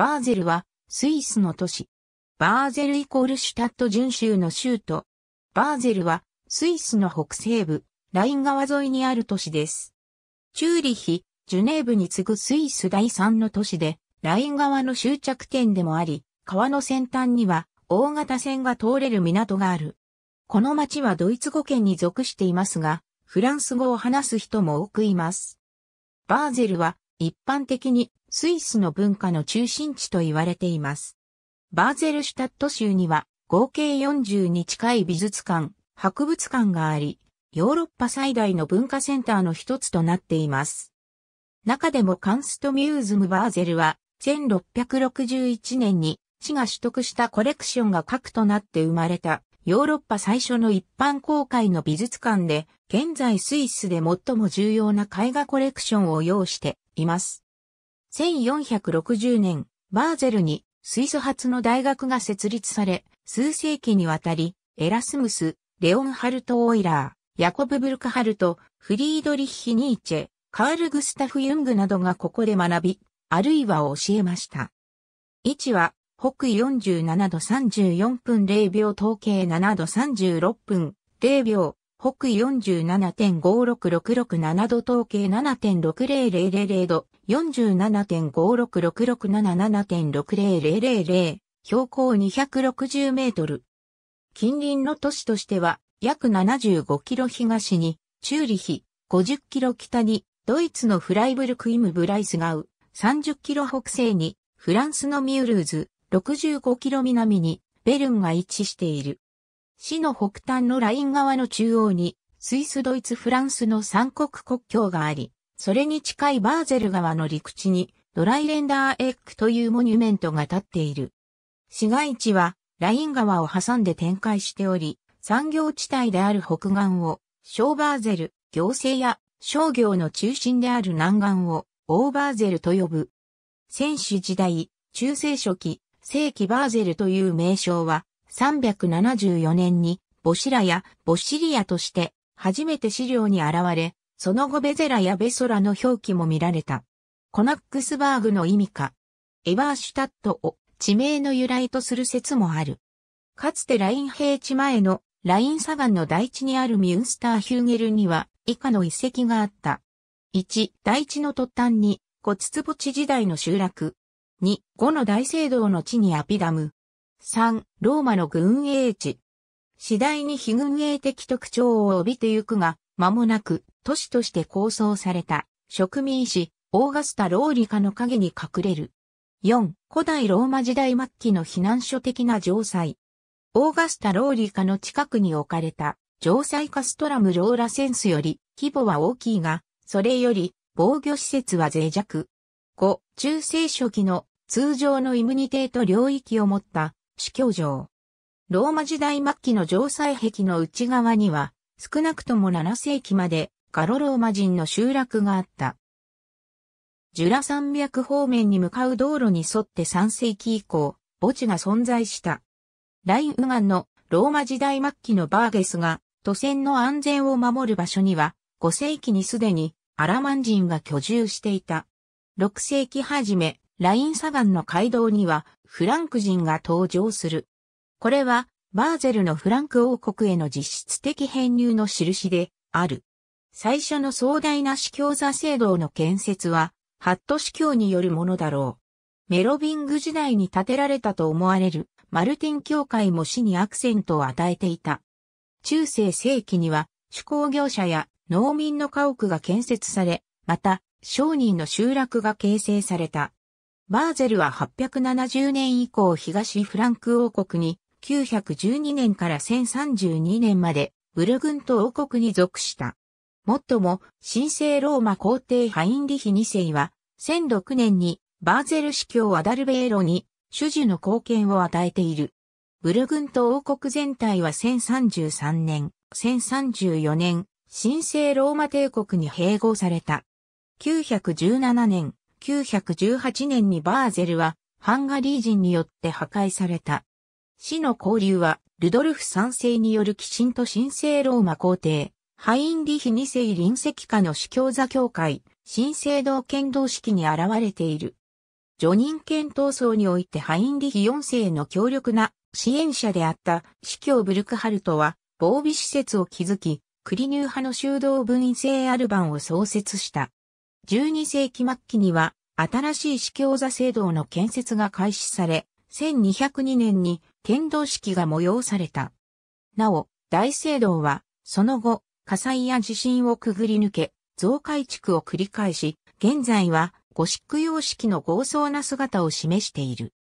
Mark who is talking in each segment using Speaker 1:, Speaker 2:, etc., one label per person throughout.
Speaker 1: バーゼルはスイスの都市。バーゼルイコールシュタット準州の州都。バーゼルはスイスの北西部、ライン川沿いにある都市です。チューリヒ、ジュネーブに次ぐスイス第3の都市で、ライン川の終着点でもあり、川の先端には大型船が通れる港がある。この町はドイツ語圏に属していますが、フランス語を話す人も多くいます。バーゼルは一般的にスイスの文化の中心地と言われています。バーゼルシュタット州には合計40に近い美術館、博物館があり、ヨーロッパ最大の文化センターの一つとなっています。中でもカンストミューズムバーゼルは1661年に市が取得したコレクションが核となって生まれたヨーロッパ最初の一般公開の美術館で現在スイスで最も重要な絵画コレクションを要しています。1460年、バーゼルにスイス発の大学が設立され、数世紀にわたり、エラスムス、レオンハルト・オイラー、ヤコブ・ブルクハルト、フリードリッヒ・ニーチェ、カール・グスタフ・ユングなどがここで学び、あるいは教えました。位置は、北緯47度34分0秒統計7度36分0秒北緯47.56667度統計7.60000度、47.566677.60000、標高260メートル。近隣の都市としては、約75キロ東に、チューリヒ、50キロ北に、ドイツのフライブルクイムブライスガウ、30キロ北西に、フランスのミュールーズ、65キロ南に、ベルンが位置している。市の北端のライン側の中央に、スイス、ドイツ、フランスの三国国境があり、それに近いバーゼル川の陸地に、ドライレンダーエックというモニュメントが立っている。市街地は、ライン川を挟んで展開しており、産業地帯である北岸を、小バーゼル、行政や商業の中心である南岸を、オーバーゼルと呼ぶ。戦史時代、中世初期、世紀バーゼルという名称は、374年にボシラやボシリアとして初めて資料に現れ、その後ベゼラやベソラの表記も見られた。コナックスバーグの意味か。エバーシュタットを地名の由来とする説もある。かつてライン平地前のライン砂岩の大地にあるミュンスターヒューゲルには以下の遺跡があった。1、大地の突端に骨壺地時代の集落。2、5の大聖堂の地にアピダム。3、ローマの軍営地。次第に非軍営的特徴を帯びてゆくが、間もなく都市として構想された植民地、オーガスタ・ローリカの影に隠れる。4、古代ローマ時代末期の避難所的な城塞。オーガスタ・ローリカの近くに置かれた城塞カストラム・ローラセンスより規模は大きいが、それより防御施設は脆弱。5、中世初期の通常のイムニテーと領域を持った司教城。ローマ時代末期の城塞壁の内側には、少なくとも7世紀までガロローマ人の集落があった。ジュラ山脈方面に向かう道路に沿って3世紀以降、墓地が存在した。ラインウガンのローマ時代末期のバーゲスが、都線の安全を守る場所には、5世紀にすでにアラマン人が居住していた。6世紀初め、ライン砂岩の街道にはフランク人が登場する。これはバーゼルのフランク王国への実質的編入の印である。最初の壮大な司教座聖堂の建設はハット司教によるものだろう。メロビング時代に建てられたと思われるマルティン教会も死にアクセントを与えていた。中世世紀には手工業者や農民の家屋が建設され、また商人の集落が形成された。バーゼルは870年以降東フランク王国に912年から1032年までブルグント王国に属した。もっとも、神聖ローマ皇帝ハインリヒ2世は、1006年にバーゼル司教アダルベーロに主樹の貢献を与えている。ブルグント王国全体は1033年、1034年、神聖ローマ帝国に併合された。917年、918年にバーゼルはハンガリー人によって破壊された。死の交流はルドルフ3世による寄進と神聖ローマ皇帝、ハインリヒ2世臨席下の司教座教会、神聖堂剣道式に現れている。叙任権闘争においてハインリヒ4世の強力な支援者であった司教ブルクハルトは防備施設を築き、クリニュー派の修道文員制アルバンを創設した。12世紀末期には新しい司教座聖堂の建設が開始され、1202年に剣道式が催された。なお、大聖堂は、その後、火災や地震をくぐり抜け、増改築を繰り返し、現在は、ゴシック様式の豪壮な姿を示している。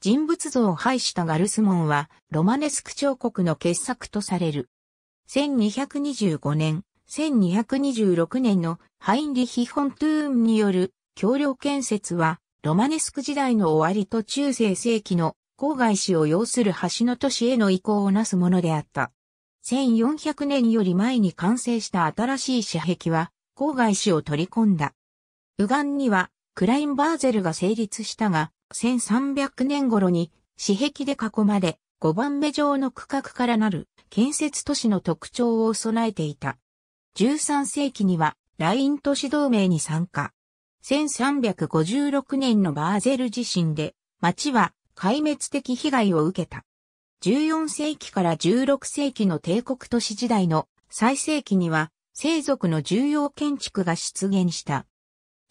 Speaker 1: 人物像を配したガルス門は、ロマネスク彫刻の傑作とされる。1225年、1226年のハインリヒ・ホントゥーンによる橋梁建設は、ロマネスク時代の終わりと中世世紀の郊外市を要する橋の都市への移行をなすものであった。1400年より前に完成した新しい市壁は、郊外市を取り込んだ。右岸には、クラインバーゼルが成立したが、1300年頃に、市壁で囲まれ、5番目上の区画からなる建設都市の特徴を備えていた。13世紀には、ライン都市同盟に参加。1356年のバーゼル地震で、町は壊滅的被害を受けた。14世紀から16世紀の帝国都市時代の最盛期には、生族の重要建築が出現した。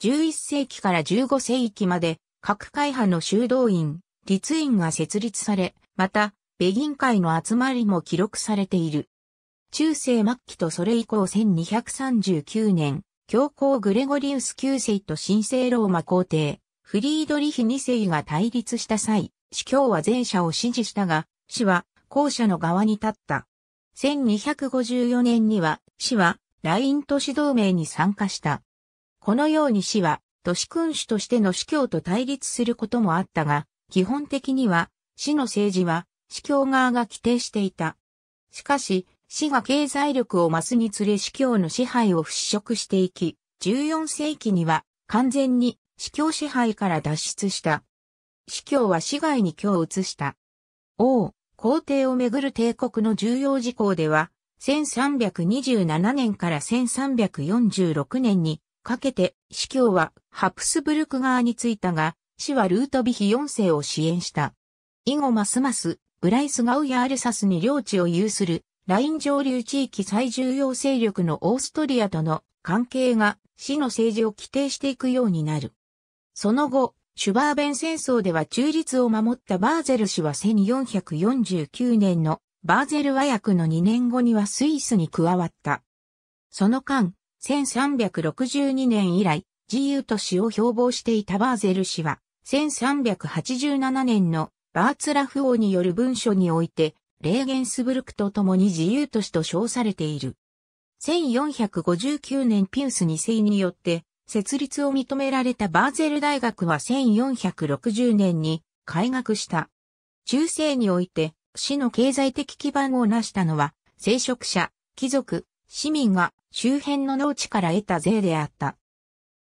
Speaker 1: 11世紀から15世紀まで各会派の修道院、立院が設立され、また、ベギン会の集まりも記録されている。中世末期とそれ以降1239年、教皇グレゴリウス9世と神聖ローマ皇帝、フリードリヒ2世が対立した際、司教は前者を支持したが、死は後者の側に立った。1254年には、死はライン都市同盟に参加した。このように死は、都市君主としての司教と対立することもあったが、基本的には、死の政治は、司教側が規定していた。しかし、死が経済力を増すにつれ司教の支配を払拭していき、14世紀には完全に司教支配から脱出した。司教は市外に居を移した。王、皇帝をめぐる帝国の重要事項では、1327年から1346年にかけて司教はハプスブルク側についたが、死はルートビヒ4世を支援した。以後ますますブライスガウやアルサスに領地を有するライン上流地域最重要勢力のオーストリアとの関係が死の政治を規定していくようになる。その後、シュバーベン戦争では中立を守ったバーゼル氏は1449年のバーゼル和訳の2年後にはスイスに加わった。その間、1362年以来、自由と死を標榜していたバーゼル氏は、1387年のバーツラフ王による文書において、レーゲンスブルクと共に自由都市と称されている。1459年ピウス2世によって設立を認められたバーゼル大学は1460年に開学した。中世において市の経済的基盤を成したのは聖職者、貴族、市民が周辺の農地から得た税であった。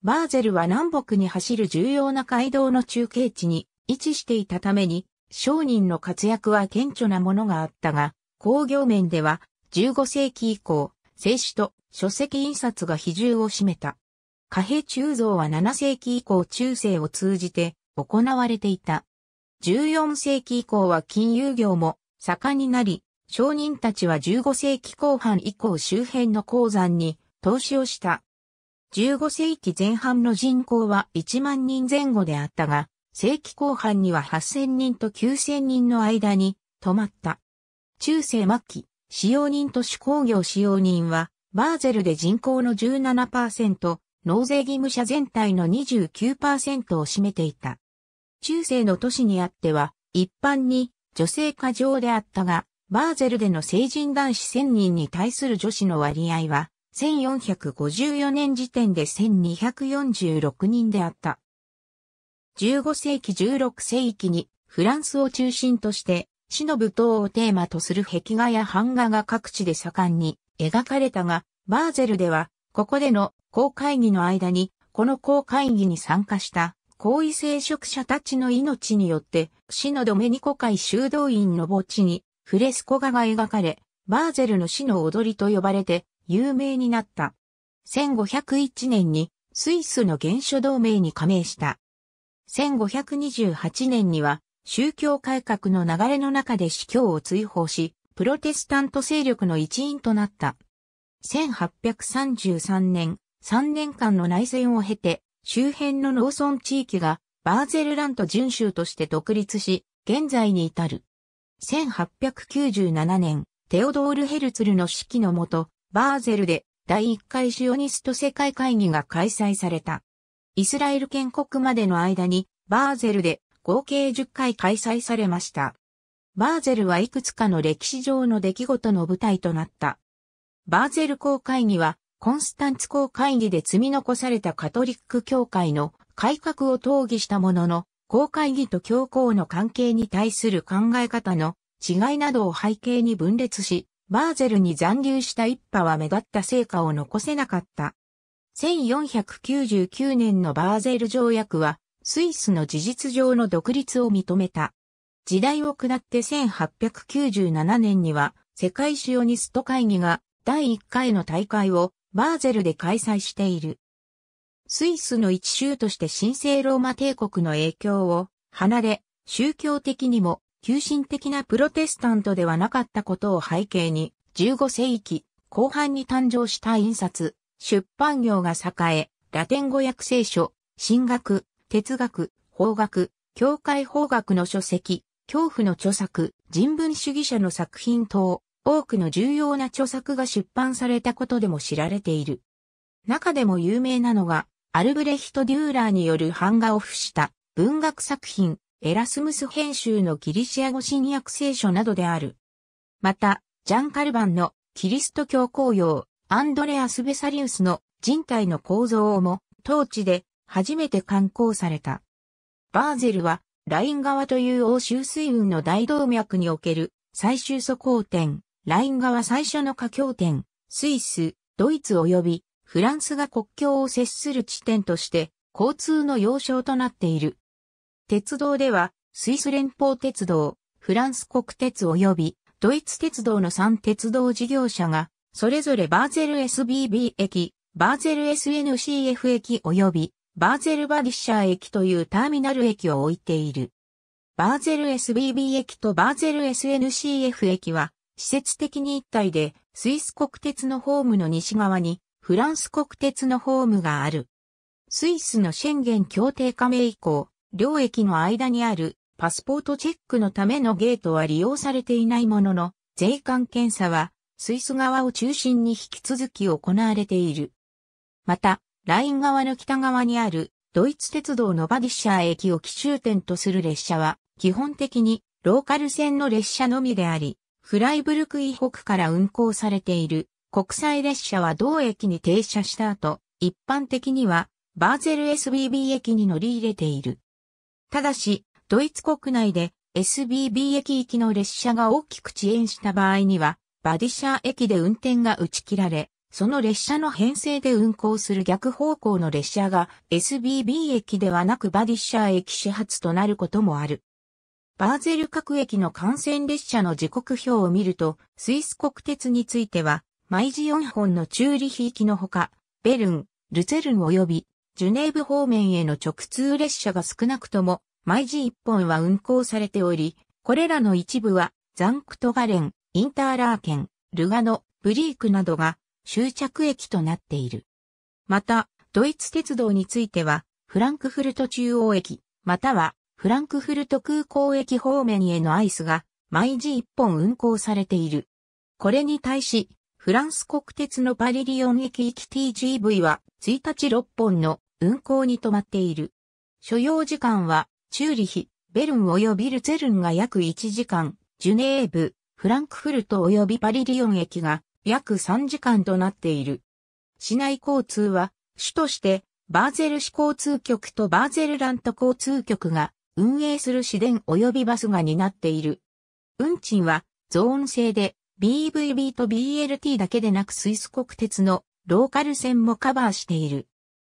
Speaker 1: バーゼルは南北に走る重要な街道の中継地に位置していたために商人の活躍は顕著なものがあったが、工業面では15世紀以降、聖書と書籍印刷が比重を占めた。貨幣鋳造は7世紀以降中世を通じて行われていた。14世紀以降は金融業も盛んになり、商人たちは15世紀後半以降周辺の鉱山に投資をした。15世紀前半の人口は1万人前後であったが、世紀後半には8000人と9000人の間に止まった。中世末期、使用人と手工業使用人は、バーゼルで人口の17%、納税義務者全体の29%を占めていた。中世の都市にあっては、一般に女性過剰であったが、バーゼルでの成人男子1000人に対する女子の割合は、1454年時点で1246人であった。15世紀16世紀にフランスを中心として死の舞踏をテーマとする壁画や版画が各地で盛んに描かれたが、バーゼルではここでの公会議の間にこの公会議に参加した行為聖職者たちの命によって死のドメニコ会修道院の墓地にフレスコ画が描かれ、バーゼルの死の踊りと呼ばれて有名になった。1501年にスイスの原初同盟に加盟した。1528年には宗教改革の流れの中で司教を追放し、プロテスタント勢力の一員となった。1833年、3年間の内戦を経て、周辺の農村地域がバーゼルラント準州として独立し、現在に至る。1897年、テオドール・ヘルツルの指揮のもと、バーゼルで第1回シオニスト世界会議が開催された。イスラエル建国までの間に、バーゼルで合計10回開催されました。バーゼルはいくつかの歴史上の出来事の舞台となった。バーゼル公会議は、コンスタンツ公会議で積み残されたカトリック教会の改革を討議したものの、公会議と教皇の関係に対する考え方の違いなどを背景に分裂し、バーゼルに残留した一派は目立った成果を残せなかった。1499年のバーゼル条約は、スイスの事実上の独立を認めた。時代を下って1897年には世界シオニスト会議が第1回の大会をバーゼルで開催している。スイスの一州として神聖ローマ帝国の影響を離れ、宗教的にも急進的なプロテスタントではなかったことを背景に、15世紀後半に誕生した印刷、出版業が栄え、ラテン語訳聖書、神学、哲学、法学、教会法学の書籍、恐怖の著作、人文主義者の作品等、多くの重要な著作が出版されたことでも知られている。中でも有名なのが、アルブレヒト・デューラーによる版画を付した文学作品、エラスムス編集のギリシア語新約聖書などである。また、ジャン・カルバンのキリスト教公用、アンドレアス・ベサリウスの人体の構造も、当地で初めて刊行された。バーゼルはライン川という欧州水運の大動脈における最終素交点、ライン川最初の下境点、スイス、ドイツ及びフランスが国境を接する地点として交通の要衝となっている。鉄道ではスイス連邦鉄道、フランス国鉄及びドイツ鉄道の3鉄道事業者がそれぞれバーゼル SBB 駅、バーゼル SNCF 駅及びバーゼルバディッシャー駅というターミナル駅を置いている。バーゼル SBB 駅とバーゼル SNCF 駅は、施設的に一体で、スイス国鉄のホームの西側に、フランス国鉄のホームがある。スイスのシェンゲン協定加盟以降、両駅の間にあるパスポートチェックのためのゲートは利用されていないものの、税関検査は、スイス側を中心に引き続き行われている。また、ライン側の北側にあるドイツ鉄道のバディッシャー駅を起終点とする列車は基本的にローカル線の列車のみであり、フライブルク以北から運行されている国際列車は同駅に停車した後、一般的にはバーゼル SBB 駅に乗り入れている。ただし、ドイツ国内で SBB 駅行きの列車が大きく遅延した場合には、バディシャー駅で運転が打ち切られ、その列車の編成で運行する逆方向の列車が SBB 駅ではなくバディシャー駅始発となることもある。バーゼル各駅の幹線列車の時刻表を見ると、スイス国鉄については、毎時4本のチューリヒ行きのほか、ベルン、ルツェルン及び、ジュネーブ方面への直通列車が少なくとも、毎時1本は運行されており、これらの一部は、ザンクトガレン、インターラーケン、ルガノ、ブリークなどが終着駅となっている。また、ドイツ鉄道については、フランクフルト中央駅、またはフランクフルト空港駅方面へのアイスが毎時1本運行されている。これに対し、フランス国鉄のパリリオン駅行き TGV は1日6本の運行に止まっている。所要時間は、チューリヒ、ベルン及びルツェルンが約1時間、ジュネーブ、フランクフルト及びパリリオン駅が約3時間となっている。市内交通は、主としてバーゼル市交通局とバーゼルラント交通局が運営する市電及びバスが担っている。運賃はゾーン制で BVB と BLT だけでなくスイス国鉄のローカル線もカバーしている。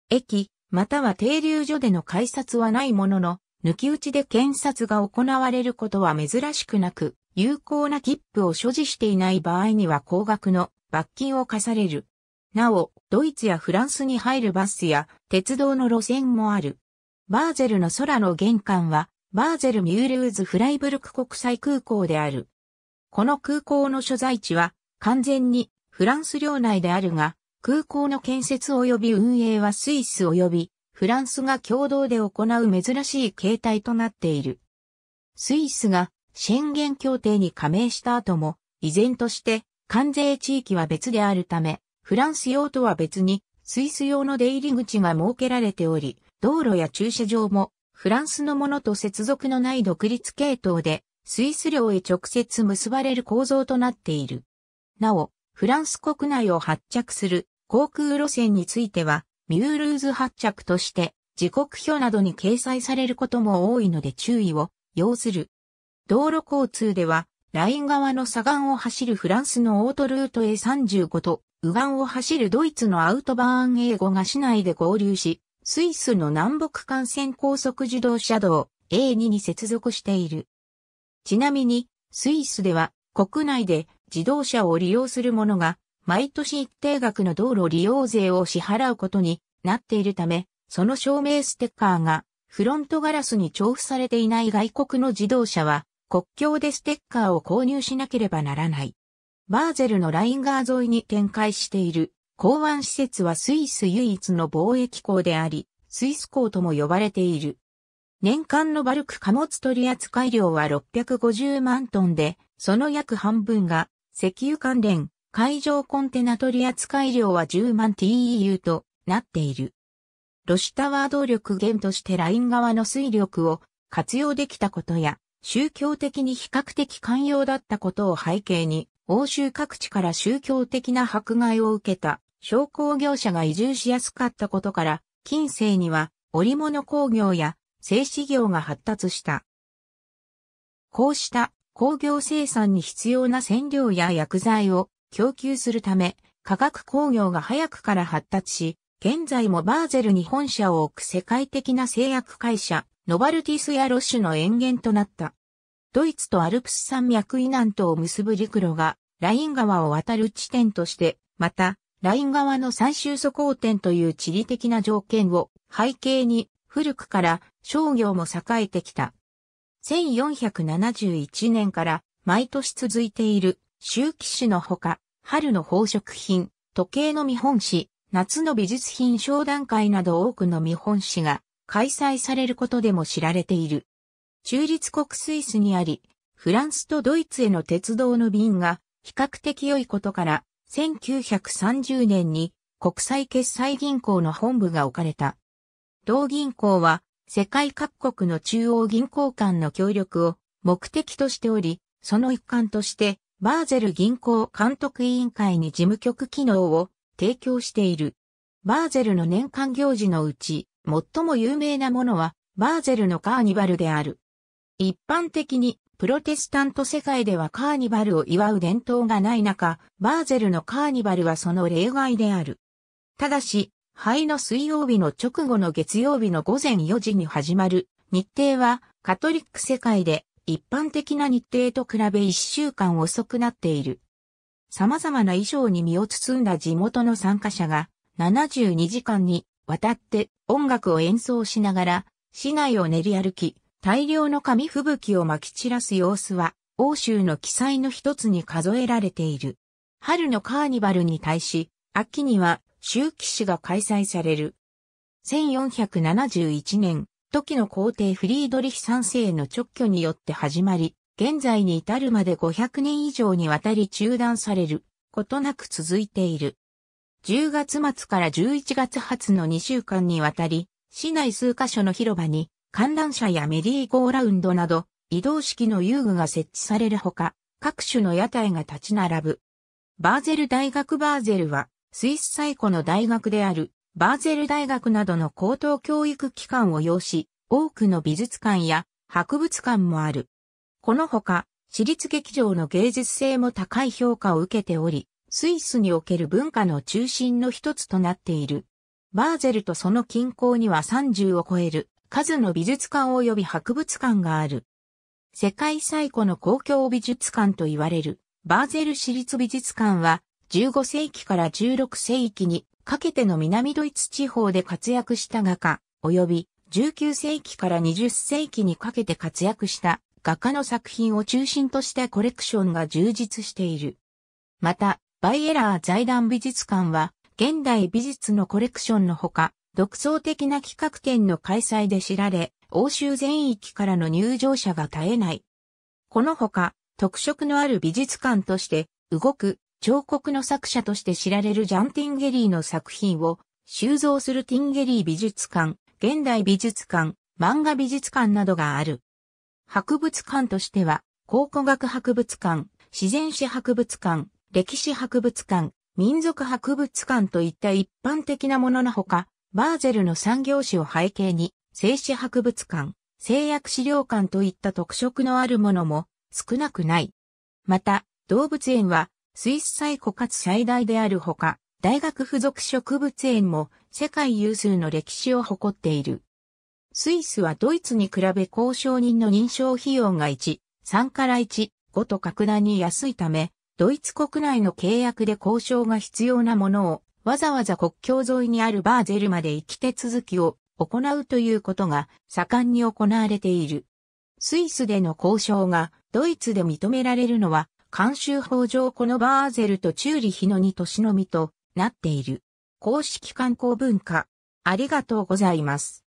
Speaker 1: 駅、または停留所での改札はないものの、抜き打ちで検察が行われることは珍しくなく、有効な切符を所持していない場合には高額の罰金を課される。なお、ドイツやフランスに入るバスや鉄道の路線もある。バーゼルの空の玄関は、バーゼル・ミュールーズ・フライブルク国際空港である。この空港の所在地は、完全にフランス領内であるが、空港の建設及び運営はスイス及びフランスが共同で行う珍しい形態となっている。スイスが宣言協定に加盟した後も、依然として関税地域は別であるため、フランス用とは別にスイス用の出入り口が設けられており、道路や駐車場もフランスのものと接続のない独立系統でスイス領へ直接結ばれる構造となっている。なお、フランス国内を発着する航空路線については、ミュールーズ発着として時刻表などに掲載されることも多いので注意を要する。道路交通では、ライン側の左岸を走るフランスのオートルート A35 と、右岸を走るドイツのアウトバーン A5 が市内で合流し、スイスの南北幹線高速自動車道 A2 に接続している。ちなみに、スイスでは国内で自動車を利用する者が毎年一定額の道路利用税を支払うことになっているため、その証明ステッカーがフロントガラスに調布されていない外国の自動車は国境でステッカーを購入しなければならない。バーゼルのライン川沿いに展開している港湾施設はスイス唯一の貿易港であり、スイス港とも呼ばれている。年間のバルク貨物取扱量は650万トンで、その約半分が石油関連、海上コンテナ取扱量は10万 TEU となっている。ロシタワー動力源としてライン側の水力を活用できたことや、宗教的に比較的寛容だったことを背景に、欧州各地から宗教的な迫害を受けた商工業者が移住しやすかったことから、近世には織物工業や製紙業が発達した。こうした工業生産に必要な染料や薬剤を供給するため、化学工業が早くから発達し、現在もバーゼルに本社を置く世界的な製薬会社、ノバルティスやロッシュの延源となった。ドイツとアルプス山脈以南とを結ぶ陸路がライン川を渡る地点として、また、ライン川の最終素光点という地理的な条件を背景に古くから商業も栄えてきた。1471年から毎年続いている周期種のほか、春の宝飾品、時計の見本誌、夏の美術品商談会など多くの見本誌が開催されることでも知られている。中立国スイスにあり、フランスとドイツへの鉄道の便が比較的良いことから、1930年に国際決済銀行の本部が置かれた。同銀行は世界各国の中央銀行間の協力を目的としており、その一環としてバーゼル銀行監督委員会に事務局機能を提供している。バーゼルの年間行事のうち、最も有名なものは、バーゼルのカーニバルである。一般的に、プロテスタント世界ではカーニバルを祝う伝統がない中、バーゼルのカーニバルはその例外である。ただし、灰の水曜日の直後の月曜日の午前4時に始まる日程はカトリック世界で一般的な日程と比べ1週間遅くなっている。様々な衣装に身を包んだ地元の参加者が72時間にわたって音楽を演奏しながら市内を練り歩き、大量の紙吹雪を撒き散らす様子は欧州の記載の一つに数えられている。春のカーニバルに対し、秋には周期誌が開催される。1471年、時の皇帝フリードリヒ三世の直居によって始まり、現在に至るまで500年以上にわたり中断されることなく続いている。10月末から11月初の2週間にわたり、市内数カ所の広場に観覧車やメリーゴーラウンドなど移動式の遊具が設置されるほか、各種の屋台が立ち並ぶ。バーゼル大学バーゼルは、スイス最古の大学である、バーゼル大学などの高等教育機関を要し、多くの美術館や博物館もある。このほか、私立劇場の芸術性も高い評価を受けており、スイスにおける文化の中心の一つとなっている。バーゼルとその近郊には30を超える数の美術館及び博物館がある。世界最古の公共美術館と言われるバーゼル市立美術館は15世紀から16世紀にかけての南ドイツ地方で活躍した画家及び19世紀から20世紀にかけて活躍した画家の作品を中心としたコレクションが充実している。また、バイエラー財団美術館は、現代美術のコレクションのほか、独創的な企画展の開催で知られ、欧州全域からの入場者が絶えない。このほか、特色のある美術館として、動く彫刻の作者として知られるジャン・ティンゲリーの作品を収蔵するティンゲリー美術館、現代美術館、漫画美術館などがある。博物館としては、考古学博物館、自然史博物館、歴史博物館、民族博物館といった一般的なもののほか、バーゼルの産業史を背景に、静止博物館、製薬資料館といった特色のあるものも少なくない。また、動物園はスイス最古かつ最大であるほか、大学附属植物園も世界有数の歴史を誇っている。スイスはドイツに比べ交渉人の認証費用が1、3から1、5と格段に安いため、ドイツ国内の契約で交渉が必要なものをわざわざ国境沿いにあるバーゼルまで行き手続きを行うということが盛んに行われている。スイスでの交渉がドイツで認められるのは、慣習法上このバーゼルとチューリヒの2都市のみとなっている。公式観光文化。ありがとうございます。